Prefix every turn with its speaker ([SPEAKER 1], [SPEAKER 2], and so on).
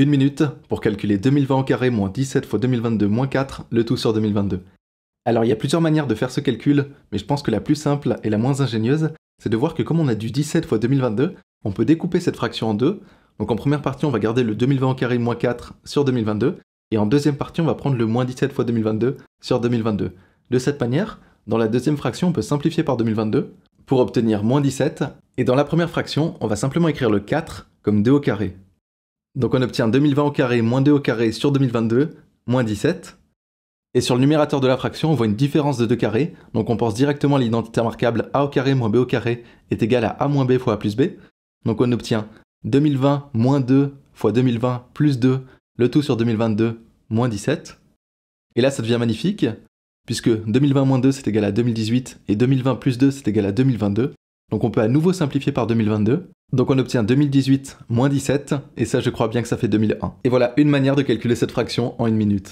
[SPEAKER 1] Une minute pour calculer 2020 au carré moins 17 fois 2022 moins 4, le tout sur 2022. Alors il y a plusieurs manières de faire ce calcul, mais je pense que la plus simple et la moins ingénieuse, c'est de voir que comme on a du 17 fois 2022, on peut découper cette fraction en deux. Donc en première partie, on va garder le 2020 au carré moins 4 sur 2022, et en deuxième partie, on va prendre le moins 17 fois 2022 sur 2022. De cette manière, dans la deuxième fraction, on peut simplifier par 2022 pour obtenir moins 17, et dans la première fraction, on va simplement écrire le 4 comme 2 au carré. Donc on obtient 2020 au carré moins 2 au carré sur 2022, moins 17. Et sur le numérateur de la fraction, on voit une différence de 2 carrés, donc on pense directement l'identité remarquable a au carré moins b au carré est égal à a moins b fois a plus b. Donc on obtient 2020 moins 2 fois 2020 plus 2, le tout sur 2022, moins 17. Et là ça devient magnifique, puisque 2020 moins 2 c'est égal à 2018, et 2020 plus 2 c'est égal à 2022. Donc on peut à nouveau simplifier par 2022. Donc on obtient 2018 moins 17, et ça je crois bien que ça fait 2001. Et voilà une manière de calculer cette fraction en une minute.